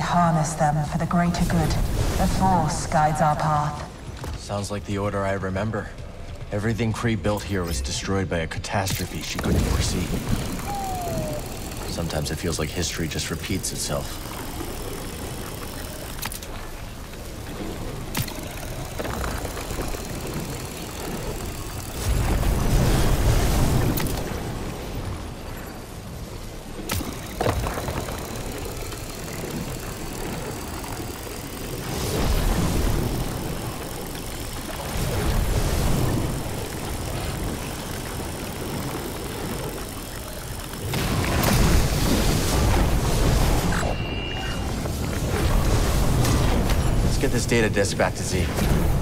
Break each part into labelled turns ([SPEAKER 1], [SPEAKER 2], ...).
[SPEAKER 1] harness them for the greater good. The Force guides our path.
[SPEAKER 2] Sounds like the Order I remember. Everything Khri built here was destroyed by a catastrophe she couldn't foresee. Sometimes it feels like history just repeats itself. Get this data disk back to Z.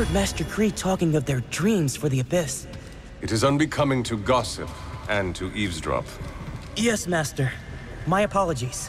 [SPEAKER 3] heard Master Khri talking of their dreams for the Abyss.
[SPEAKER 4] It is unbecoming to gossip and to eavesdrop.
[SPEAKER 3] Yes, Master. My apologies.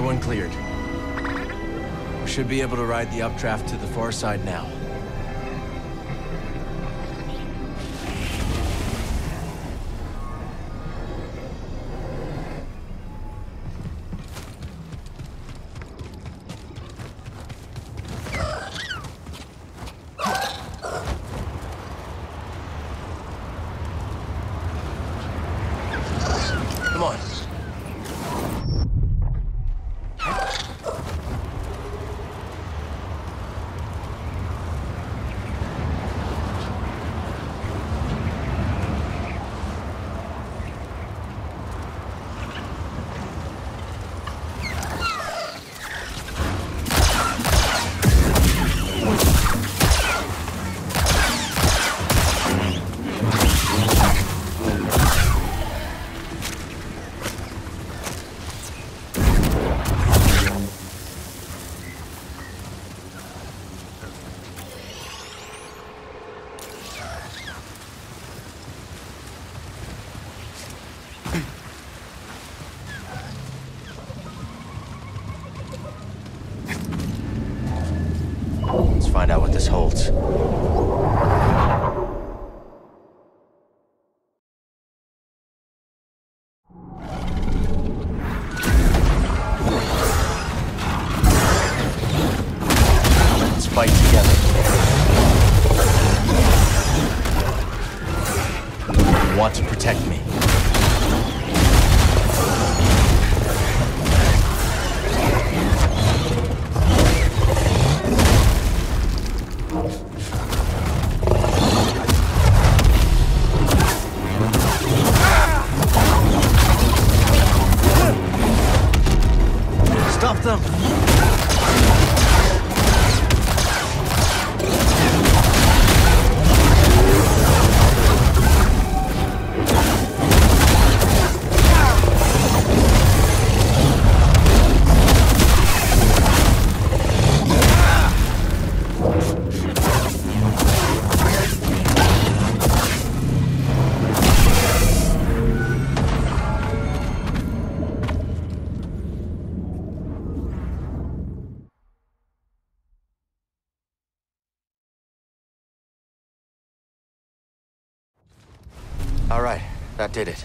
[SPEAKER 2] Another one cleared. We should be able to ride the updraft to the far side now. Come on. This holds. Want to protect me. Stop All right, that did it.